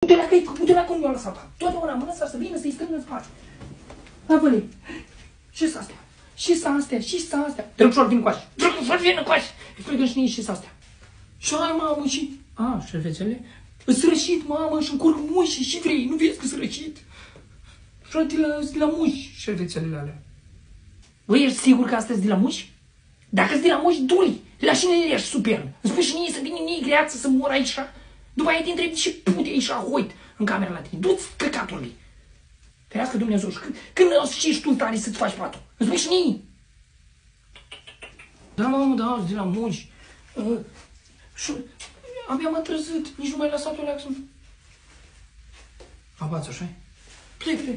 Du-te la căi, du-te la cum i-a lăsat Totdeauna mână să vină să-i strâng în spate. Apăle. Și s astea. Și s astea, și s astea. Drăgușor, vin cu așa. Drăgușor, vin cu așa. Îi plecă și și s astea. Și ai, mamă, și... A, șervețele? Îți rășit, mamă, și încurc muși și vrei, nu vezi că sunt rășit? Frate, la, la muși, șervețelele alea. Băi, ești sigur că astăzi de la muși? Dacă sunt de la muși, du-i! La cine ești super? Îmi spui și mie să vină mie greață să mor aici? După aia te întrebi ce pute aici hoit în camera la tine. Du-ți căcatului! Ferească Dumnezeu și când, când o să știi tu tare să-ți faci patul? Îmi spui și mie! Da, mamă, da, de la muși. Uh, și abia m-am trezit, nici nu mai lăsat o leacă să... Abați așa Plec, plec.